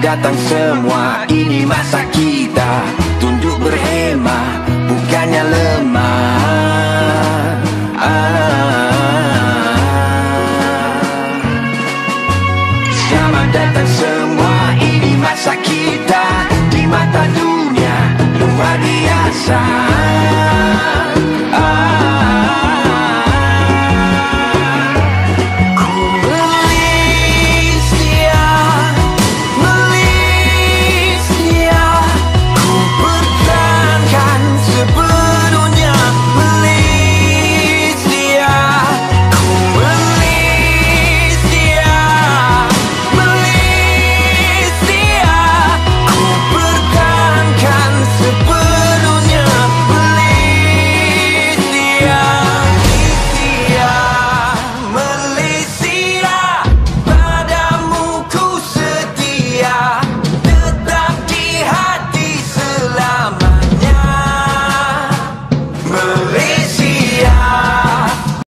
datang semua. Ini masa kita. Tunduk berhema Bukannya lemah. Ah. Selamat datang semua. Ini masa kita.